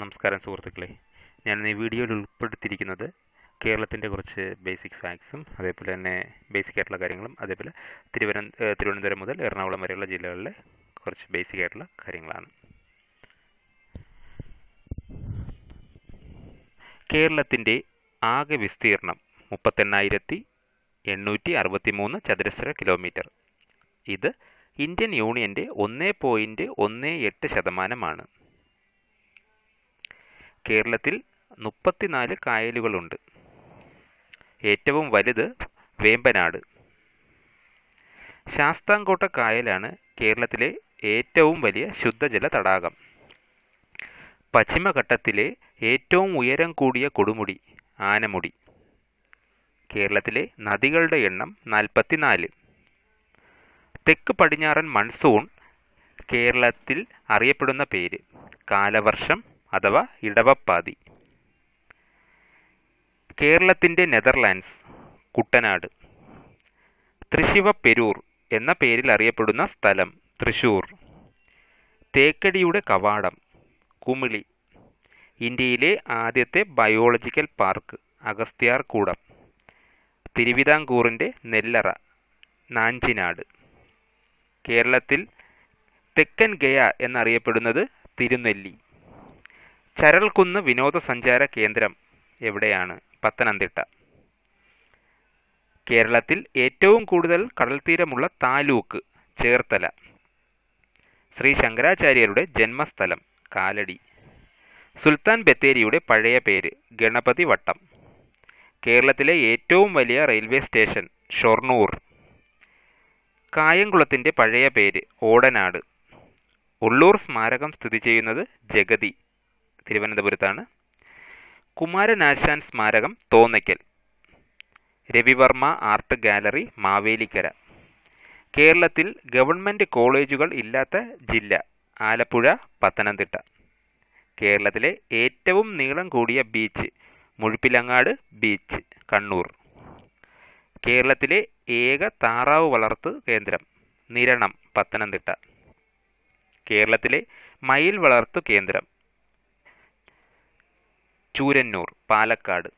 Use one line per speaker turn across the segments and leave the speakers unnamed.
നമസ്കാരം സുഹൃത്തുക്കളെ. ഞാൻ ഈ വീഡിയോയിൽ ഉൾപ്പെടുത്തിയിരിക്കുന്നത് കേരളത്തിന്റെ കുറച്ച് ബേസിക് ഫാക്ട്സും അതേപോലെ തന്നെ ബേസിക് ആയിട്ടുള്ള കാര്യങ്ങളും അതേപോലെ തിരുവനന്ത തിരുവനന്തപുരം മുതൽ എറണാകുളം വരെയുള്ള ജില്ലകളിലെ കുറച്ച് ബേസിക് ആയിട്ടുള്ള കാര്യങ്ങളാണ്. കേരളത്തിന്റെ ആകെ വിസ്തീർണം മുപ്പത്തെണ്ണായിരത്തി എണ്ണൂറ്റി അറുപത്തി മൂന്ന് ചതുരശ്ര കിലോമീറ്റർ ഇത് ഇന്ത്യൻ യൂണിയന്റെ ഒന്ന് പോയിന്റ് ഒന്ന് എട്ട് ശതമാനമാണ്. കേരളത്തിൽ മുപ്പത്തിനാല് കായലുകളുണ്ട്. ഏറ്റവും വലുത് വേമ്പനാട്. ശാസ്താംകോട്ട കായലാണ് കേരളത്തിലെ ഏറ്റവും വലിയ ശുദ്ധജല തടാകം. പശ്ചിമഘട്ടത്തിലെ ഏറ്റവും ഉയരം കൂടിയ കൊടുമുടി ആനമുടി. കേരളത്തിലെ നദികളുടെ എണ്ണം നാൽപ്പത്തിനാല്. തെക്ക് പടിഞ്ഞാറൻ മൺസൂൺ കേരളത്തിൽ അറിയപ്പെടുന്ന പേര്. കാലവർഷം അഥവാ ഇടവപ്പാതി. കേരളത്തിന്റെ നെതർലാൻഡ്സ് കുട്ടനാട്. തൃശിവപ്പെരൂർ എന്ന പേരിൽ അറിയപ്പെടുന്ന സ്ഥലം തൃശൂർ. തേക്കടിയുടെ കവാടം കുമിളി. ഇന്ത്യയിലെ ആദ്യത്തെ ബയോളജിക്കൽ പാർക്ക് അഗസ്ത്യാർ കൂടം. തിരുവിതാംകൂറിന്റെ നെല്ലറ നാഞ്ചിനാട്. കേരളത്തിൽ തെക്കൻ ഗയ എന്നറിയപ്പെടുന്നത് തിരുനെല്ലി. ചരൽക്കുന്ന് വിനോദസഞ്ചാര കേന്ദ്രം എവിടെയാണ്? പത്തനംതിട്ട. കേരളത്തിൽ ഏറ്റവും കൂടുതൽ കടൽത്തീരമുള്ള താലൂക്ക് ചേർത്തല. ശ്രീ ശങ്കരാചാര്യരുടെ ജന്മസ്ഥലം കാലടി. സുൽത്താൻ ബത്തേരിയുടെ പഴയ പേര് ഗണപതി വട്ടം കേരളത്തിലെ ഏറ്റവും വലിയ റെയിൽവേ സ്റ്റേഷൻ ഷൊർണൂർ. കായംകുളത്തിന്റെ പഴയ പേര് ഓടനാട്. ഉള്ളൂർ സ്മാരകം സ്ഥിതി ചെയ്യുന്നത് ജഗതി. തിരുവനന്തപുരത്താണ്. കുമാരനാശാൻ സ്മാരകം Thonnakkal. Ravivarma art gallery Mavelikkara. കേരളത്തിൽ ഗവൺമെന്റ് കോളേജുകൾ ഇല്ലാത്ത ജില്ല ആലപ്പുഴ പത്തനംതിട്ട. കേരളത്തിലെ ഏറ്റവും നീളം കൂടിയ ബീച്ച് മുഴുപ്പിലങ്ങാട് ബീച്ച് കണ്ണൂർ. കേരളത്തിലെ ഏക താറാവ് വളർത്ത് കേന്ദ്രം നിരണം പത്തനംതിട്ട. കേരളത്തിലെ മയിൽ വളർത്തു കേന്ദ്രം ചൂരന്നൂർ പാലക്കാട്.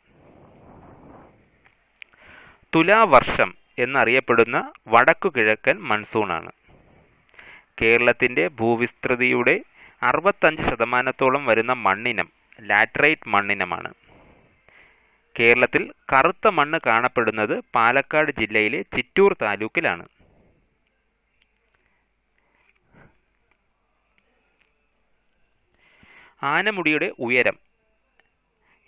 തുലാവർഷം എന്നറിയപ്പെടുന്ന വടക്കു കിഴക്കൻ മൺസൂണാണ്. കേരളത്തിന്റെ ഭൂവിസ്തൃതിയുടെ അറുപത്തഞ്ച് ശതമാനത്തോളം വരുന്ന മണ്ണിനം ലാറ്ററൈറ്റ് മണ്ണിനമാണ്. കേരളത്തിൽ കറുത്ത മണ്ണ് കാണപ്പെടുന്നത് പാലക്കാട് ജില്ലയിലെ ചിറ്റൂർ താലൂക്കിലാണ്. ആനമുടിയുടെ ഉയരം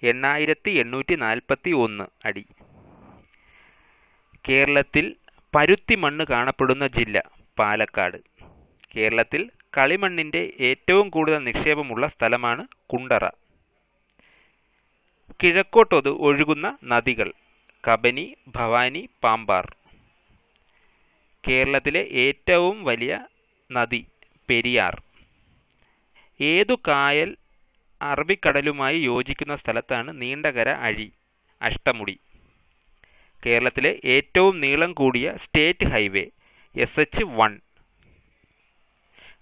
എണ്ണായിരത്തി എണ്ണൂറ്റി നാൽപ്പത്തി ഒന്ന് അടി. കേരളത്തിൽ പരുത്തി മണ്ണ് കാണപ്പെടുന്ന ജില്ല പാലക്കാട്. കേരളത്തിൽ കളിമണ്ണിന്റെ ഏറ്റവും കൂടുതൽ നിക്ഷേപമുള്ള സ്ഥലമാണ് കുണ്ടറ. കിഴക്കോട്ടൊത് ഒഴുകുന്ന നദികൾ കബനി ഭവാനി പാമ്പാർ. കേരളത്തിലെ ഏറ്റവും വലിയ നദി പെരിയാർ. ഏതു കായൽ അറബിക്കടലുമായി യോജിക്കുന്ന സ്ഥലത്താണ് നീണ്ടകര അഴി അഷ്ടമുടി. കേരളത്തിലെ ഏറ്റവും നീളം കൂടിയ state highway S H one.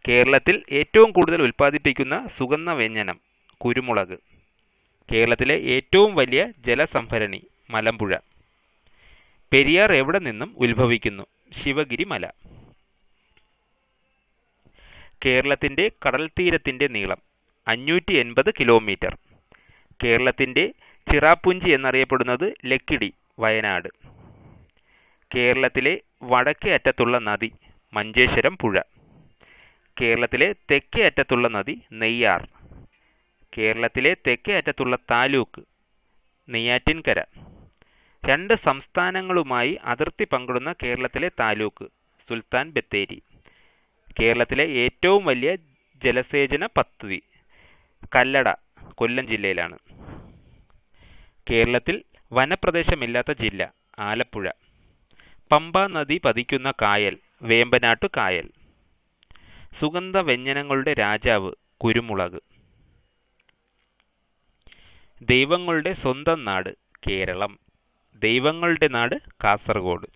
കേരളത്തിൽ ഏറ്റവും കൂടുതൽ ഉൽപ്പാദിപ്പിക്കുന്ന സുഗന്ധ വ്യഞ്ജനം കുരുമുളക്. കേരളത്തിലെ ഏറ്റവും വലിയ ജലസംഭരണി മലമ്പുഴ. പെരിയാർ എവിടെ നിന്നും ഉത്ഭവിക്കുന്നു? ശിവഗിരി മല കേരളത്തിന്റെ കടൽത്തീരത്തിന്റെ നീളം അഞ്ഞൂറ്റി എൺപത് കിലോമീറ്റർ. കേരളത്തിന്റെ ചിറാപ്പുഞ്ചി എന്നറിയപ്പെടുന്നത് ലക്കിടി വയനാട്. കേരളത്തിലെ വടക്കേ അറ്റത്തുള്ള നദി മഞ്ചേശ്വരം പുഴ. കേരളത്തിലെ തെക്കേ അറ്റത്തുള്ള നദി നെയ്യാർ. കേരളത്തിലെ തെക്കേ അറ്റത്തുള്ള താലൂക്ക് നെയ്യാറ്റിൻകര. രണ്ട് സംസ്ഥാനങ്ങളുമായി അതിർത്തി പങ്കിടുന്ന കേരളത്തിലെ താലൂക്ക് സുൽത്താൻ ബത്തേരി. കേരളത്തിലെ ഏറ്റവും വലിയ ജലസേചന പദ്ധതി. കല്ലട കൊല്ലം ജില്ലയിലാണ്. കേരളത്തിൽ വനപ്രദേശമില്ലാത്ത ജില്ല ആലപ്പുഴ. പമ്പ നദി പതിക്കുന്ന കായൽ വേമ്പനാട്ടു കായൽ. സുഗന്ധ വ്യഞ്ജനങ്ങളുടെ രാജാവ് കുരുമുളക്. ദൈവങ്ങളുടെ സ്വന്തം നാട് കേരളം. ദൈവങ്ങളുടെ നാട് കാസർഗോഡ്.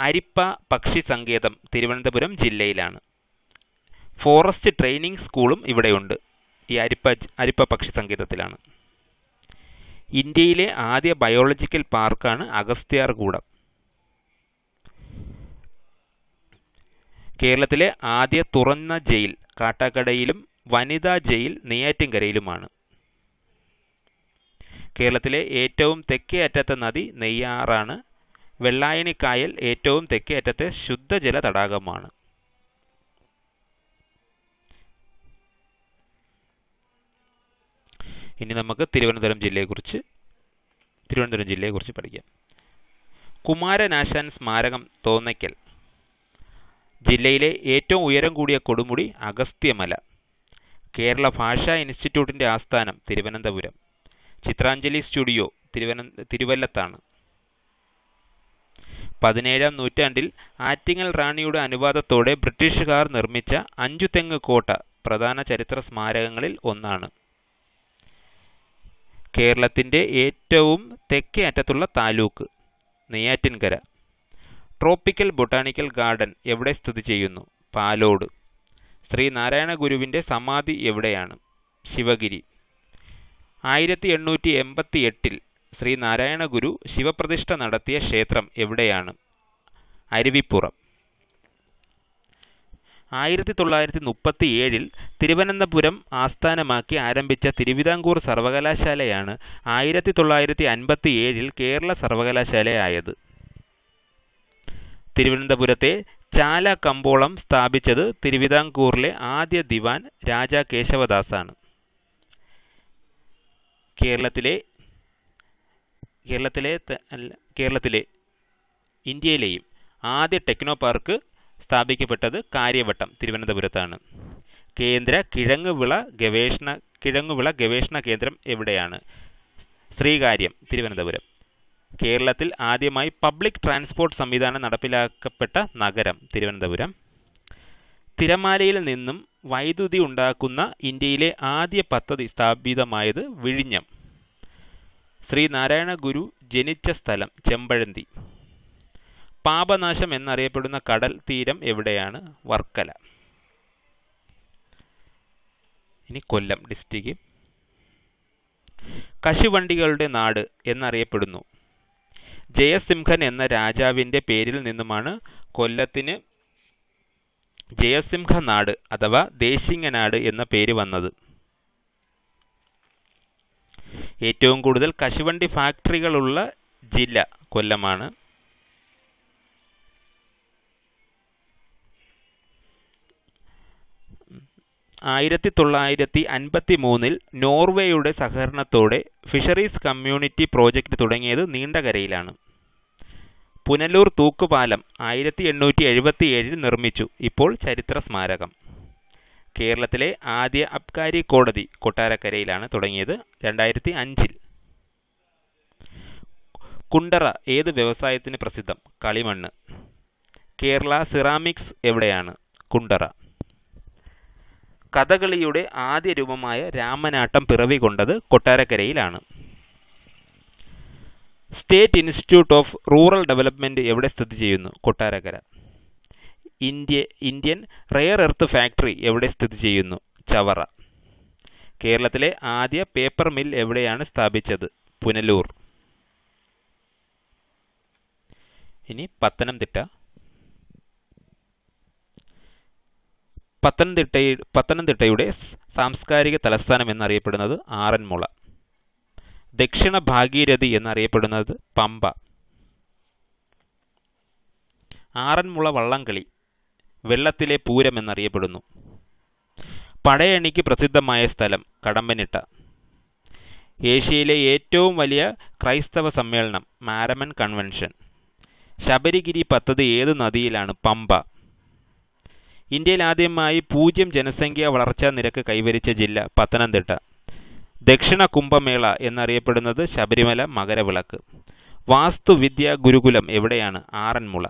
അരിപ്പ പക്ഷി സങ്കേതം തിരുവനന്തപുരം ജില്ലയിലാണ്. ഫോറസ്റ്റ് ട്രെയിനിങ് സ്കൂളും ഇവിടെയുണ്ട്. ഈ അരിപ്പ അരിപ്പ പക്ഷി സങ്കേതത്തിലാണ്. ഇന്ത്യയിലെ ആദ്യ ബയോളജിക്കൽ പാർക്കാണ് അഗസ്ത്യാർകൂടം കേരളത്തിലെ ആദ്യ തുറന്ന ജയിൽ കാട്ടാക്കടയിലും വനിതാ ജയിൽ നെയ്യാറ്റിൻകരയിലുമാണ്. കേരളത്തിലെ ഏറ്റവും തെക്കേ അറ്റത്തെ നദി നെയ്യാറാണ്. വെള്ളായണിക്കായൽ ഏറ്റവും തെക്കേ അറ്റത്തെ ശുദ്ധജല തടാകമാണ് ഇനി നമുക്ക് തിരുവനന്തപുരം ജില്ലയെക്കുറിച്ച് തിരുവനന്തപുരം ജില്ലയെക്കുറിച്ച് പഠിക്കാം. കുമാരനാശാൻ സ്മാരകം തോന്നയ്ക്കൽ. ജില്ലയിലെ ഏറ്റവും ഉയരം കൂടിയ കൊടുമുടി അഗസ്ത്യമല. കേരള ഭാഷാ ഇൻസ്റ്റിറ്റ്യൂട്ടിന്റെ ആസ്ഥാനം തിരുവനന്തപുരം. ചിത്രാഞ്ജലി സ്റ്റുഡിയോ തിരുവന തിരുവല്ലത്താണ്. പതിനേഴാം നൂറ്റാണ്ടിൽ ആറ്റിങ്ങൽ റാണിയുടെ അനുവാദത്തോടെ ബ്രിട്ടീഷുകാർ നിർമ്മിച്ച അഞ്ചുതെങ്ങ് കോട്ട പ്രധാന ചരിത്ര സ്മാരകങ്ങളിൽ ഒന്നാണ്. കേരളത്തിന്റെ ഏറ്റവും തെക്കേ അറ്റത്തുള്ള taluk Neyyattinkara. Tropical botanical garden എവിടെ സ്ഥിതി ചെയ്യുന്നു? പാലോട്. ശ്രീ നാരായണ ഗുരുവിന്റെ സമാധി എവിടെയാണ്? ശിവഗിരി. ആയിരത്തി എണ്ണൂറ്റി എൺപത്തി എട്ടിൽ ശ്രീ നാരായണ ഗുരു ശിവപ്രതിഷ്ഠ നടത്തിയ ക്ഷേത്രം എവിടെയാണ്? അരുവിപ്പുറം. ആയിരത്തി തൊള്ളായിരത്തി മുപ്പത്തി ഏഴിൽ തിരുവനന്തപുരം ആസ്ഥാനമാക്കി ആരംഭിച്ച തിരുവിതാംകൂർ സർവകലാശാലയാണ് ആയിരത്തി തൊള്ളായിരത്തി അൻപത്തി ഏഴിൽ കേരള സർവകലാശാലയായത്. തിരുവനന്തപുരത്തെ ചാല കമ്പോളം സ്ഥാപിച്ചത് തിരുവിതാംകൂറിലെ ആദ്യ ദിവാൻ രാജാ കേശവദാസാണ്. കേരളത്തിലെ കേരളത്തിലെ കേരളത്തിലെ ഇന്ത്യയിലെയും ആദ്യ ടെക്നോ പാർക്ക് സ്ഥാപിക്കപ്പെട്ടത് കാര്യവട്ടം തിരുവനന്തപുരത്താണ്. കേന്ദ്ര കിഴങ്ങുവിള ഗവേഷണ കിഴങ്ങുവിള ഗവേഷണ കേന്ദ്രം എവിടെയാണ്? ശ്രീകാര്യം തിരുവനന്തപുരം. കേരളത്തിൽ ആദ്യമായി പബ്ലിക് ട്രാൻസ്പോർട്ട് സംവിധാനം നടപ്പിലാക്കപ്പെട്ട നഗരം തിരുവനന്തപുരം. തിരമാലയിൽ നിന്നും വൈദ്യുതി ഉണ്ടാക്കുന്ന ഇന്ത്യയിലെ ആദ്യ പദ്ധതി സ്ഥാപിതമായത് വിഴിഞ്ഞം. ശ്രീനാരായണ ഗുരു ജനിച്ച സ്ഥലം ചെമ്പഴന്തി. പാപനാശം എന്നറിയപ്പെടുന്ന കടൽ തീരം എവിടെയാണ്? വർക്കല. ഇനി കൊല്ലം ഡിസ്ട്രിക്റ്റ് കശുവണ്ടികളുടെ നാട് എന്നറിയപ്പെടുന്നു. ജയസിംഹൻ എന്ന രാജാവിന്റെ പേരിൽ നിന്നുമാണ് കൊല്ലത്തിന് ജയസിംഹ നാട് അഥവാ ദേശിംഗനാട് എന്ന പേര് വന്നത്. ഏറ്റവും കൂടുതൽ കശുവണ്ടി ഫാക്ടറികളുള്ള ജില്ല കൊല്ലമാണ്. ആയിരത്തി തൊള്ളായിരത്തി അൻപത്തി മൂന്നിൽ നോർവേയുടെ സഹകരണത്തോടെ ഫിഷറീസ് കമ്മ്യൂണിറ്റി പ്രോജക്റ്റ് തുടങ്ങിയത് നീണ്ടകരയിലാണ്. പുനലൂർ തൂക്കുപാലം ആയിരത്തി എണ്ണൂറ്റി എഴുപത്തി ഏഴിൽ നിർമ്മിച്ചു. ഇപ്പോൾ ചരിത്ര സ്മാരകം കേരളത്തിലെ ആദ്യ അബ്കാരി കോടതി കൊട്ടാരക്കരയിലാണ് തുടങ്ങിയത് രണ്ടായിരത്തി അഞ്ചിൽ കുണ്ടറ ഏത് വ്യവസായത്തിന് പ്രസിദ്ധം? കളിമണ്ണ്. കേരള സിറാമിക്സ് എവിടെയാണ്? കുണ്ടറ. കഥകളിയുടെ ആദ്യ രൂപമായ രാമനാട്ടം പിറവി കൊണ്ടത് കൊട്ടാരക്കരയിലാണ്. State institute of rural development എവിടെ സ്ഥിതി ചെയ്യുന്നു? Kottarakkara. India Indian rare earth factory എവിടെ സ്ഥിതി ചെയ്യുന്നു? ചവറ. കേരളത്തിലെ ആദ്യ പേപ്പർ മിൽ എവിടെയാണ് സ്ഥാപിച്ചത്? പുനലൂർ. ഇനി പത്തനംതിട്ട. പത്തനംതിട്ട പത്തനംതിട്ടയുടെ സാംസ്കാരിക തലസ്ഥാനം എന്നറിയപ്പെടുന്നത് ആറന്മുള. ദക്ഷിണ ഭാഗീരഥി എന്നറിയപ്പെടുന്നത് പമ്പ. ആറന്മുള വള്ളംകളി. വെള്ളത്തിലെ പൂരം എന്നറിയപ്പെടുന്നു. പടയണിക്ക് പ്രസിദ്ധമായ സ്ഥലം കടമ്പനിട്ട. ഏഷ്യയിലെ ഏറ്റവും വലിയ ക്രൈസ്തവ സമ്മേളനം മാരമൻ കൺവെൻഷൻ. ശബരിഗിരി പദ്ധതി ഏത് നദിയിലാണ്? പമ്പ. ഇന്ത്യയിൽ ആദ്യമായി പൂജ്യം ജനസംഖ്യ വളർച്ചാ നിരക്ക് കൈവരിച്ച ജില്ല പത്തനംതിട്ട. ദക്ഷിണ കുംഭമേള എന്നറിയപ്പെടുന്നത് ശബരിമല മകരവിളക്ക്. വാസ്തുവിദ്യാ ഗുരുകുലം എവിടെയാണ്? ആറന്മുള.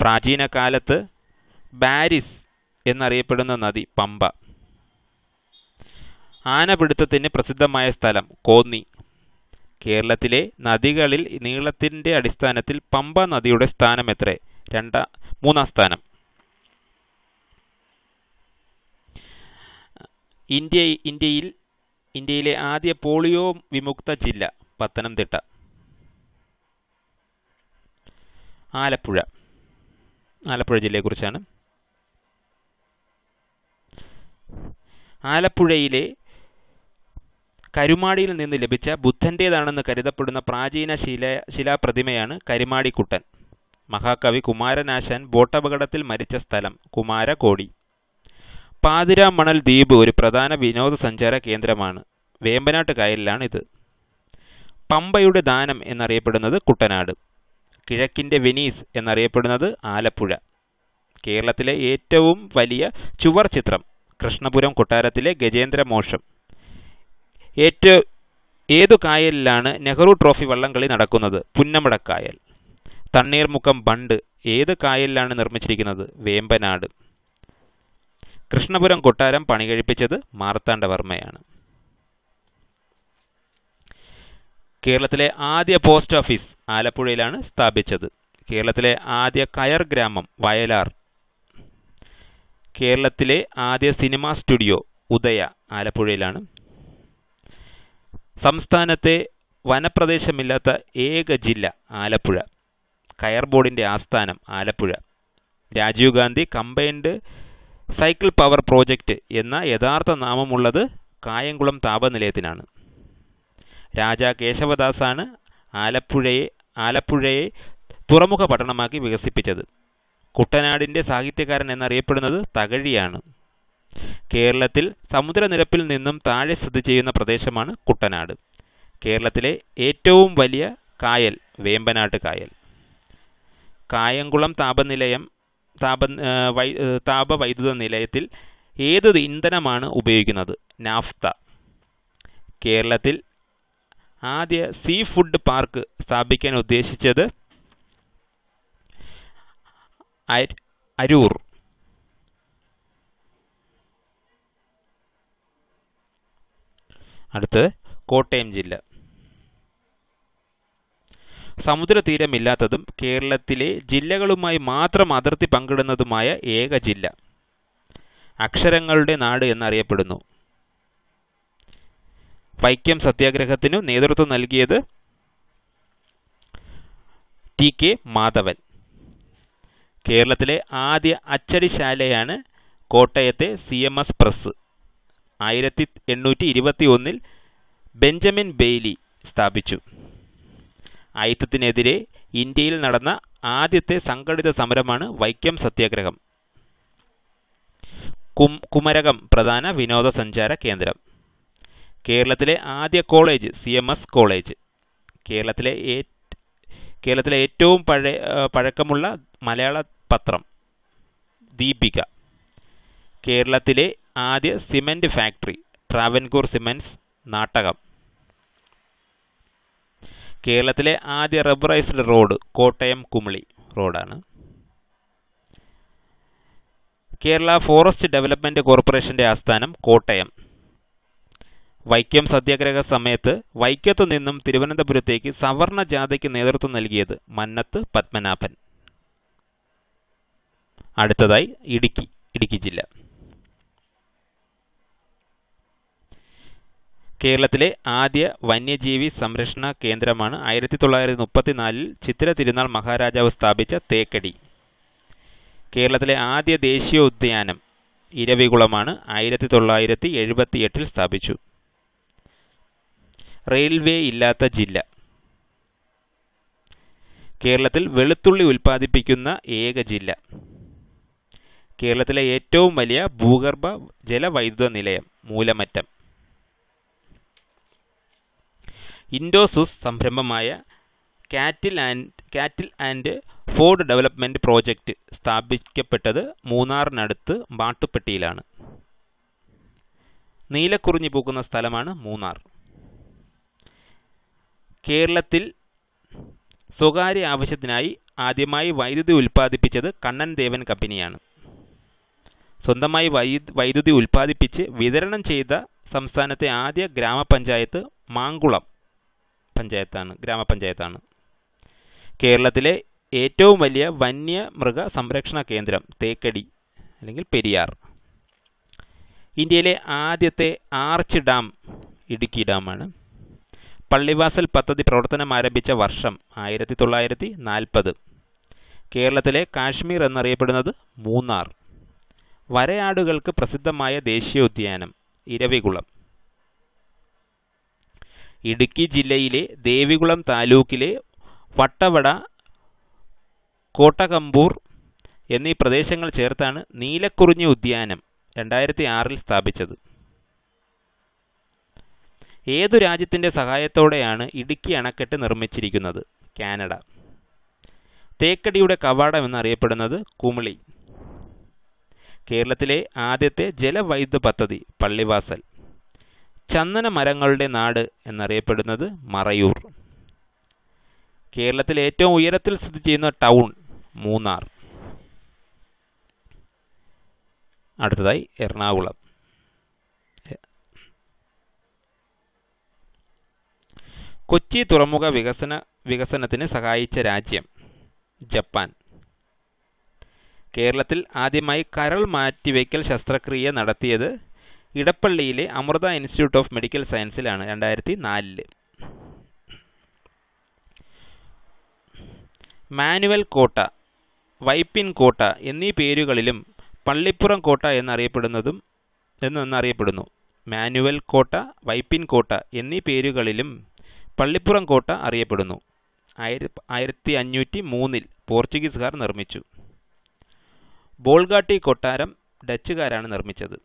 പ്രാചീന കാലത്ത് ബാരിസ് എന്നറിയപ്പെടുന്ന നദി പമ്പ. ആനപിടുത്തത്തിന് പ്രസിദ്ധമായ സ്ഥലം കോന്നി. കേരളത്തിലെ നദികളിൽ നീളത്തിന്റെ അടിസ്ഥാനത്തിൽ പമ്പ നദിയുടെ സ്ഥാനം എത്ര? രണ്ടാം മൂന്നാം സ്ഥാനം. ഇന്ത്യ ഇന്ത്യയിൽ ഇന്ത്യയിലെ ആദ്യ പോളിയോ വിമുക്ത ജില്ല പത്തനംതിട്ട. ആലപ്പുഴ. ആലപ്പുഴ ജില്ലയെക്കുറിച്ചാണ്. ആലപ്പുഴയിലെ കരുമാടിയിൽ നിന്ന് ലഭിച്ച ബുദ്ധന്റേതാണെന്ന് കരുതപ്പെടുന്ന പ്രാചീന ശില ശിലാപ്രതിമയാണ് കരുമാടിക്കുട്ടൻ. മഹാകവി കുമാരനാശാൻ ബോട്ടപകടത്തിൽ മരിച്ച സ്ഥലം കുമാരകോടി. പാതിരാമണൽ ദ്വീപ് ഒരു പ്രധാന വിനോദസഞ്ചാര കേന്ദ്രമാണ്. വേമ്പനാട്ട് കായലിലാണ് ഇത് പമ്പയുടെ ദാനം എന്നറിയപ്പെടുന്നത് കുട്ടനാട്. കിഴക്കിന്റെ വെനീസ് എന്നറിയപ്പെടുന്നത് ആലപ്പുഴ. കേരളത്തിലെ ഏറ്റവും വലിയ ചുവർ ചിത്രം കൃഷ്ണപുരം കൊട്ടാരത്തിലെ ഗജേന്ദ്രമോക്ഷം ഏറ്റവും ഏതു കായലിലാണ് നെഹ്റു ട്രോഫി വള്ളംകളി നടക്കുന്നത്? പുന്നമടക്കായൽ തണ്ണീർമുക്കം ബണ്ട്. ഏത് കായലിലാണ് നിർമ്മിച്ചിരിക്കുന്നത്? വേമ്പനാട്. കൃഷ്ണപുരം കൊട്ടാരം പണികഴിപ്പിച്ചത് മാർത്താണ്ഡവർമ്മയാണ്. കേരളത്തിലെ ആദ്യ പോസ്റ്റ് ഓഫീസ് ആലപ്പുഴയിലാണ് സ്ഥാപിച്ചത്. കേരളത്തിലെ ആദ്യ കയർ ഗ്രാമം വയലാർ. കേരളത്തിലെ ആദ്യ സിനിമാ സ്റ്റുഡിയോ ഉദയ ആലപ്പുഴയിലാണ്. സംസ്ഥാനത്തെ വനപ്രദേശമില്ലാത്ത ഏക ജില്ല ആലപ്പുഴ. കയർ ബോർഡിന്റെ ആസ്ഥാനം Alappuzha. Rajiv Gandhi combined cycle power project എന്ന യഥാർത്ഥ നാമമുള്ളത് കായംകുളം താപനിലയത്തിനാണ് രാജാ കേശവദാസാണ് ആലപ്പുഴയെ ആലപ്പുഴയെ തുറമുഖ പട്ടണമാക്കി വികസിപ്പിച്ചത്. കുട്ടനാടിന്റെ സാഹിത്യകാരൻ എന്നറിയപ്പെടുന്നത് തകഴിയാണ്. കേരളത്തിൽ സമുദ്രനിരപ്പിൽ നിന്നും താഴെ സ്ഥിതി ചെയ്യുന്ന പ്രദേശമാണ് കുട്ടനാട്. കേരളത്തിലെ ഏറ്റവും വലിയ കായൽ വേമ്പനാട്ട് കായൽ. കായംകുളം താപനിലയം താപ വൈ താപവൈദ്യുത നിലയത്തിൽ ഏത് ഇന്ധനമാണ് ഉപയോഗിക്കുന്നത്? നാഫ്ത. കേരളത്തിൽ ആദ്യ സീ ഫുഡ് പാർക്ക് സ്ഥാപിക്കാൻ ഉദ്ദേശിച്ചത് അരൂർ. അടുത്തത് കോട്ടയം ജില്ല. സമുദ്രതീരമില്ലാത്തതും കേരളത്തിലെ ജില്ലകളുമായി മാത്രം അതിർത്തി പങ്കിടുന്നതുമായ ഏക ജില്ല. അക്ഷരങ്ങളുടെ നാട് എന്നറിയപ്പെടുന്നു. വൈക്കം സത്യാഗ്രഹത്തിനു നേതൃത്വം നൽകിയത് ടി കെ മാധവൻ. കേരളത്തിലെ ആദ്യ അച്ചടിശാലയാണ് കോട്ടയത്തെ സി എം എസ് പ്രസ്. ആയിരത്തി എണ്ണൂറ്റി ഇരുപത്തി ഒന്നിൽ ബെഞ്ചമിൻ ബെയ്ലി സ്ഥാപിച്ചു. അയിത്തത്തിനെതിരെ ഇന്ത്യയിൽ നടന്ന ആദ്യത്തെ സംഘടിത സമരമാണ് വൈക്കം സത്യാഗ്രഹം. കുമരകം പ്രധാന വിനോദസഞ്ചാര കേന്ദ്രം. കേരളത്തിലെ ആദ്യ college C M S college. കേരളത്തിലെ കേരളത്തിലെ ഏറ്റവും പഴയ പഴക്കമുള്ള മലയാള പത്രം ദീപിക. കേരളത്തിലെ ആദ്യ cement factory Travancore cements Nattakam. കേരളത്തിലെ ആദ്യ റബ്ബറൈസ്ഡ് റോഡ് കോട്ടയം കുമളി റോഡാണ്. കേരള ഫോറസ്റ്റ് ഡെവലപ്മെന്റ് കോർപ്പറേഷന്റെ ആസ്ഥാനം കോട്ടയം. വൈക്കം സത്യാഗ്രഹ സമയത്ത് വൈക്കത്തു നിന്നും തിരുവനന്തപുരത്തേക്ക് സവർണ ജാഥയ്ക്ക് നേതൃത്വം നൽകിയത് മന്നത്ത് പത്മനാഭൻ. അടുത്തതായി ഇടുക്കി ഇടുക്കി ജില്ല. കേരളത്തിലെ ആദ്യ വന്യജീവി സംരക്ഷണ കേന്ദ്രമാണ് ആയിരത്തി തൊള്ളായിരത്തി മുപ്പത്തിനാലിൽ ചിത്ര തിരുനാൾ മഹാരാജാവ് സ്ഥാപിച്ച തേക്കടി. കേരളത്തിലെ ആദ്യ ദേശീയ ഉദ്യാനം ഇരവികുളമാണ് ആയിരത്തി തൊള്ളായിരത്തി സ്ഥാപിച്ചു. റെയിൽവേ ഇല്ലാത്ത ജില്ല. കേരളത്തിൽ വെളുത്തുള്ളി ഉൽപ്പാദിപ്പിക്കുന്ന ഏക ജില്ല. കേരളത്തിലെ ഏറ്റവും വലിയ ഭൂഗർഭ ജലവൈദ്യുത നിലയം മൂലമറ്റം. ഇൻഡോസുസ് സംരംഭമായ കാറ്റിൽ ആൻഡ് കാറ്റിൽ ആൻഡ് ഫോർഡ് ഡെവലപ്മെന്റ് പ്രോജക്റ്റ് സ്ഥാപിക്കപ്പെട്ടത് മൂന്നാറിനടുത്ത് മാട്ടുപ്പെട്ടിയിലാണ്. നീലക്കുറിഞ്ഞി പൂക്കുന്ന സ്ഥലമാണ് മൂന്നാർ. കേരളത്തിൽ സ്വകാര്യ ആവശ്യത്തിനായി ആദ്യമായി വൈദ്യുതി ഉൽപ്പാദിപ്പിച്ചത് കണ്ണൻ ദേവൻ കമ്പനിയാണ്. സ്വന്തമായി വൈദ്യുതി ഉൽപ്പാദിപ്പിച്ച് വിതരണം ചെയ്ത സംസ്ഥാനത്തെ ആദ്യ ഗ്രാമപഞ്ചായത്ത് മാങ്കുളം പഞ്ചായത്താണ് ഗ്രാമപഞ്ചായത്താണ്. കേരളത്തിലെ ഏറ്റവും വലിയ വന്യമൃഗ സംരക്ഷണ കേന്ദ്രം തേക്കടി അല്ലെങ്കിൽ പെരിയാർ. ഇന്ത്യയിലെ ആദ്യത്തെ ആർച്ച് ഡാം ഇടുക്കി ഡാമാണ്. പള്ളിവാസൽ പദ്ധതി പ്രവർത്തനം ആരംഭിച്ച വർഷം ആയിരത്തി തൊള്ളായിരത്തി നാൽപ്പത് കേരളത്തിലെ കാശ്മീർ എന്നറിയപ്പെടുന്നത് മൂന്നാർ. വരയാടുകൾക്ക് പ്രസിദ്ധമായ ദേശീയോദ്യാനം ഇരവികുളം. ഇടുക്കി ജില്ലയിലെ ദേവികുളം താലൂക്കിലെ വട്ടവട കോട്ടകമ്പൂർ എന്നീ പ്രദേശങ്ങൾ ചേർത്താണ് നീലക്കുറിഞ്ഞി ഉദ്യാനം രണ്ടായിരത്തി ആറിൽ സ്ഥാപിച്ചത്. ഏതു രാജ്യത്തിന്റെ സഹായത്തോടെയാണ് ഇടുക്കി അണക്കെട്ട് നിർമ്മിച്ചിരിക്കുന്നത്? കാനഡ. തേക്കടിയുടെ കവാടം എന്നറിയപ്പെടുന്നത് കുമിളി. കേരളത്തിലെ ആദ്യത്തെ ജലവൈദ്യുത പദ്ധതി പള്ളിവാസൽ. ചന്ദന മരങ്ങളുടെ നാട് എന്നറിയപ്പെടുന്നത് മറയൂർ. കേരളത്തിലെ ഏറ്റവും ഉയരത്തിൽ സ്ഥിതി ചെയ്യുന്ന ടൗൺ മൂന്നാർ. അടുത്തതായി എറണാകുളം. കൊച്ചി തുറമുഖ വികസന വികസനത്തിന് സഹായിച്ച രാജ്യം ജപ്പാൻ. കേരളത്തിൽ ആദ്യമായി കരൾ മാറ്റിവെക്കൽ ശസ്ത്രക്രിയ നടത്തിയത് ഇടപ്പള്ളിയിലെ അമൃത ഇൻസ്റ്റിറ്റ്യൂട്ട് ഓഫ് മെഡിക്കൽ സയൻസിലാണ് രണ്ടായിരത്തി നാലിൽ മാനുവൽ കോട്ട വൈപ്പിൻ കോട്ട എന്നീ പേരുകളിലും പള്ളിപ്പുറം കോട്ട എന്നറിയപ്പെടുന്നതും എന്നറിയപ്പെടുന്നു. മാനുവൽ കോട്ട വൈപ്പിൻ കോട്ട എന്നീ പേരുകളിലും പള്ളിപ്പുറം കോട്ട അറിയപ്പെടുന്നു. ആയിര ആയിരത്തി അഞ്ഞൂറ്റി മൂന്നിൽ പോർച്ചുഗീസുകാർ നിർമ്മിച്ചു. ബോൾഗാട്ടി കൊട്ടാരം ഡച്ചുകാരാണ് നിർമ്മിച്ചത്.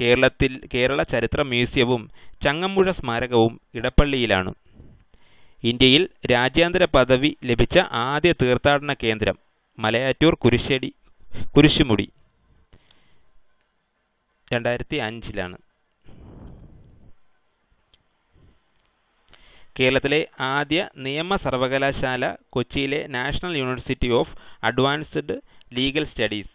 കേരളത്തിൽ കേരള ചരിത്ര മ്യൂസിയവും ചങ്ങമ്പുഴ സ്മാരകവും ഇടപ്പള്ളിയിലാണ്. ഇന്ത്യയിൽ രാജ്യാന്തര പദവി ലഭിച്ച ആദ്യ തീർത്ഥാടന കേന്ദ്രം മലയാറ്റൂർ കുരിശ്ശടി കുരിശുമുടി. രണ്ടായിരത്തി അഞ്ചിലാണ് കേരളത്തിലെ ആദ്യ നിയമ സർവകലാശാല കൊച്ചിയിലെ national university of advanced legal studies.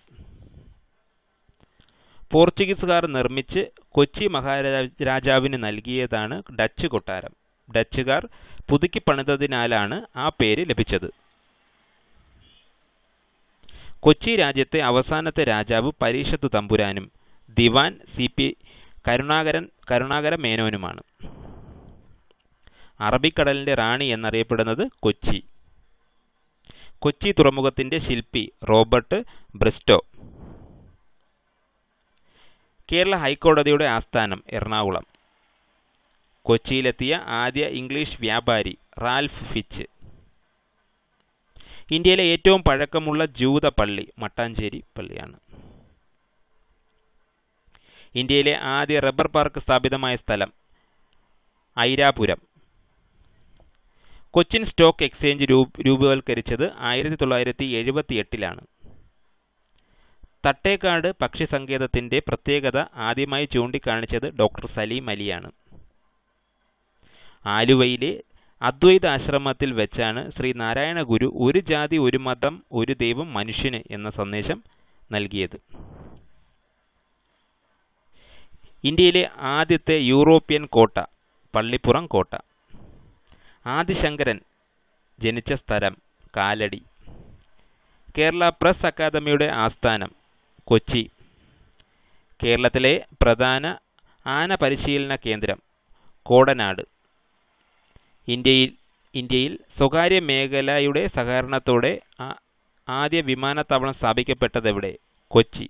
പോർച്ചുഗീസുകാർ നിർമ്മിച്ച് കൊച്ചി മഹാരാജാവിന് നൽകിയതാണ് ഡച്ച് കൊട്ടാരം. ഡച്ചുകാർ പുതുക്കി പണിതതിനാലാണ് ആ പേര് ലഭിച്ചത്. കൊച്ചി രാജ്യത്തെ അവസാനത്തെ രാജാവ് പരീക്ഷത്ത് തമ്പുരാനും ദിവാൻ സി പി കരുണാകരൻ കരുണാകര മേനോനുമാണ് അറബിക്കടലിന്റെ റാണി എന്നറിയപ്പെടുന്നത് കൊച്ചി. കൊച്ചി തുറമുഖത്തിന്റെ ശില്പി റോബർട്ട് ബ്രിസ്റ്റോ. കേരള ഹൈക്കോടതിയുടെ ആസ്ഥാനം എറണാകുളം. കൊച്ചിയിലെത്തിയ ആദ്യ ഇംഗ്ലീഷ് വ്യാപാരി റാൽഫ് ഫിച്ച്. ഇന്ത്യയിലെ ഏറ്റവും പഴക്കമുള്ള ജൂത പള്ളി മട്ടാഞ്ചേരി പള്ളിയാണ്. ഇന്ത്യയിലെ ആദ്യ റബ്ബർ പാർക്ക് സ്ഥാപിതമായ സ്ഥലം ഐരാപുരം. കൊച്ചിൻ സ്റ്റോക്ക് എക്സ്ചേഞ്ച് രൂപവൽക്കരിച്ചത് ആയിരത്തി തൊള്ളായിരത്തി എഴുപത്തി എട്ടിലാണ് തട്ടേക്കാട് പക്ഷി സങ്കേതത്തിന്റെ പ്രത്യേകത ആദ്യമായി ചൂണ്ടിക്കാണിച്ചത് ഡോക്ടർ സലീം അലിയാണ്. ആലുവയിലെ അദ്വൈത ആശ്രമത്തിൽ വെച്ചാണ് ശ്രീ നാരായണ ഗുരു ഒരു ജാതി ഒരു മതം ഒരു ദൈവം മനുഷ്യന് എന്ന സന്ദേശം നൽകിയത്. ഇന്ത്യയിലെ ആദ്യത്തെ യൂറോപ്യൻ കോട്ട പള്ളിപ്പുറം കോട്ട. ആദിശങ്കരൻ ജനിച്ച സ്ഥലം കാലടി. കേരള പ്രസ് അക്കാദമിയുടെ ആസ്ഥാനം കൊച്ചി. കേരളത്തിലെ പ്രധാന ആന പരിശീലന കേന്ദ്രം കോടനാട്. ഇന്ത്യയിൽ ഇന്ത്യയിൽ സ്വകാര്യ മേഖലയുടെ സഹകരണത്തോടെ ആദ്യ വിമാനത്താവളം സ്ഥാപിക്കപ്പെട്ടതെവിടെ? കൊച്ചി.